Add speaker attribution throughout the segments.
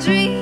Speaker 1: Dream.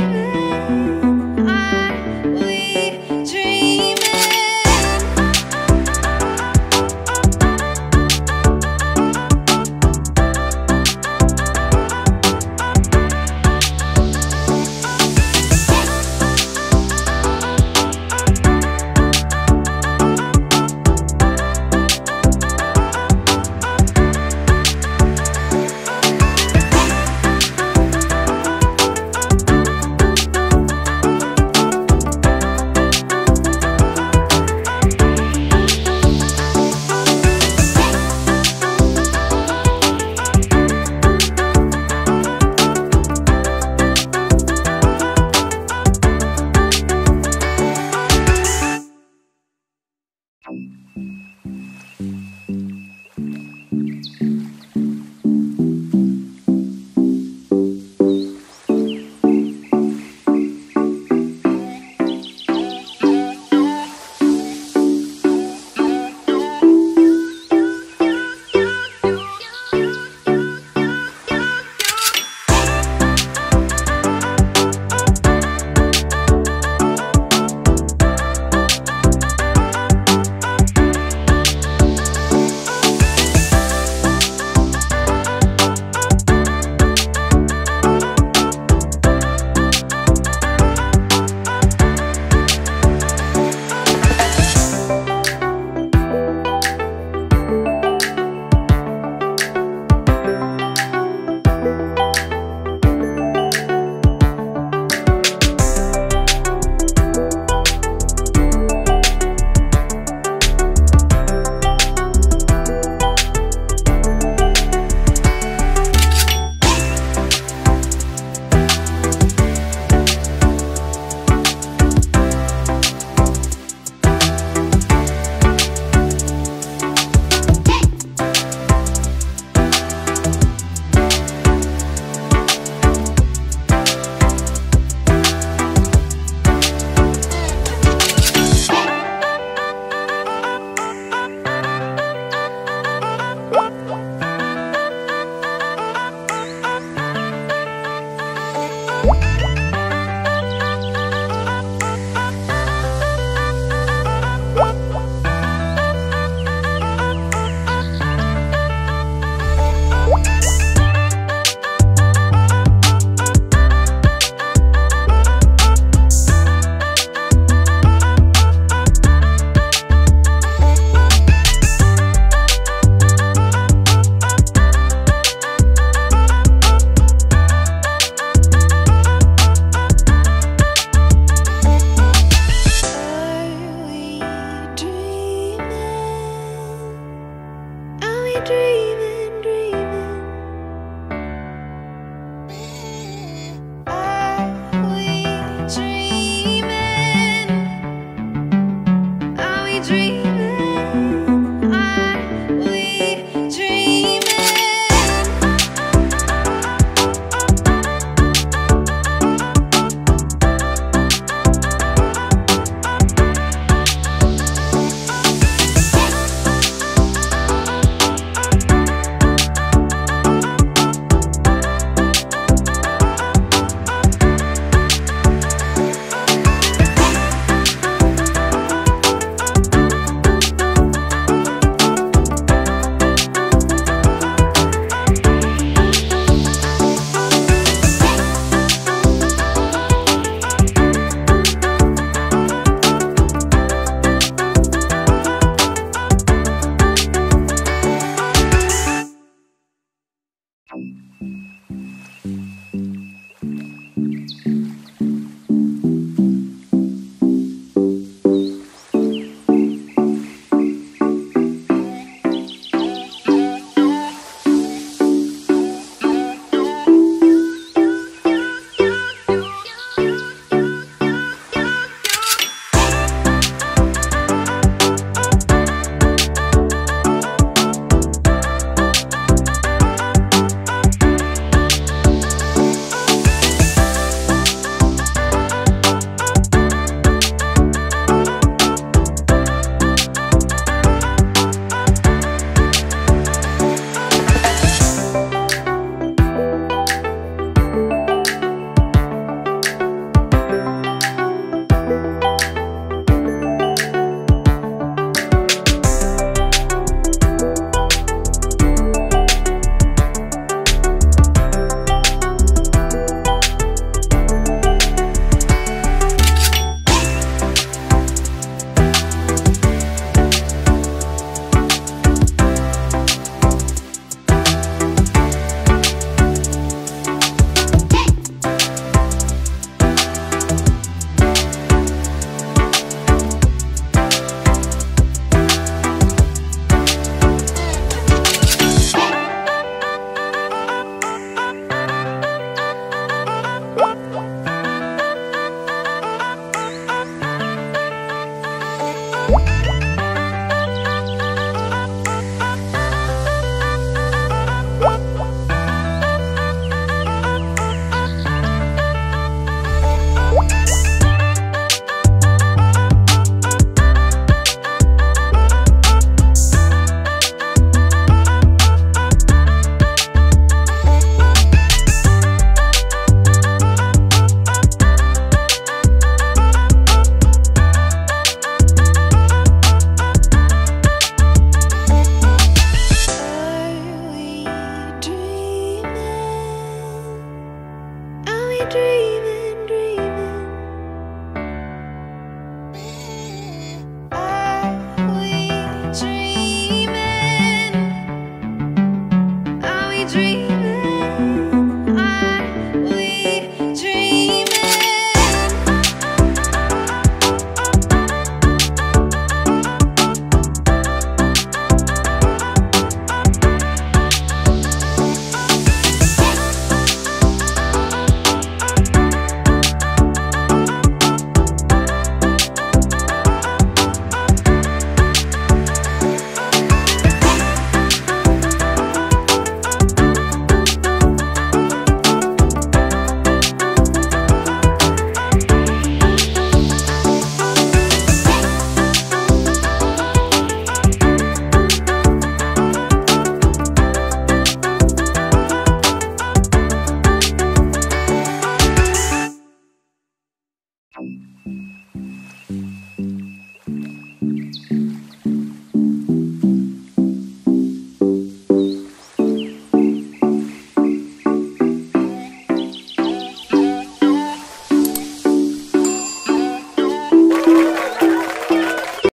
Speaker 1: thank um, you